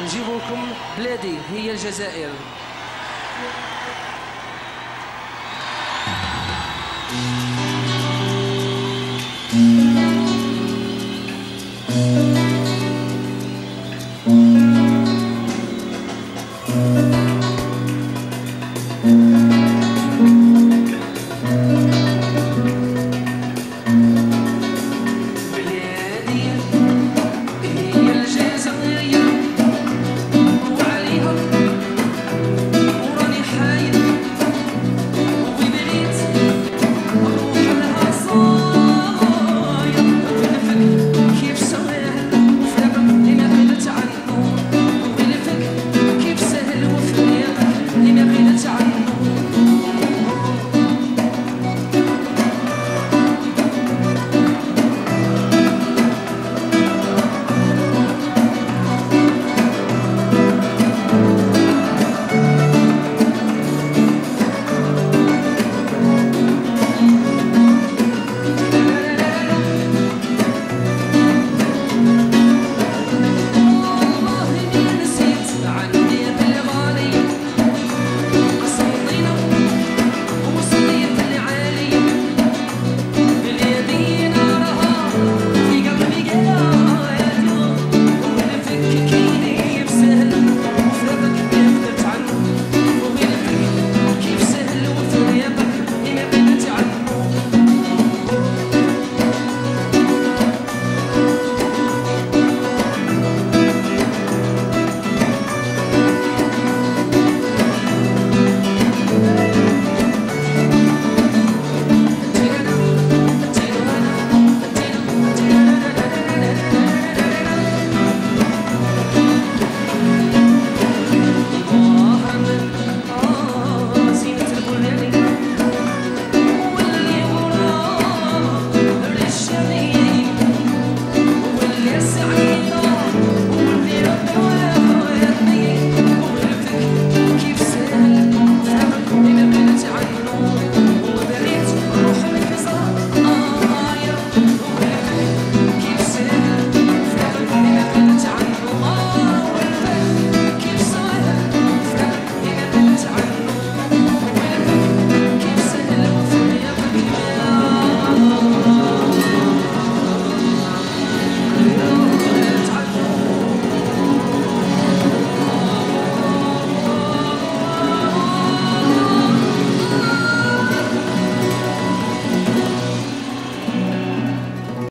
نجيب لكم بلادي هي الجزائر.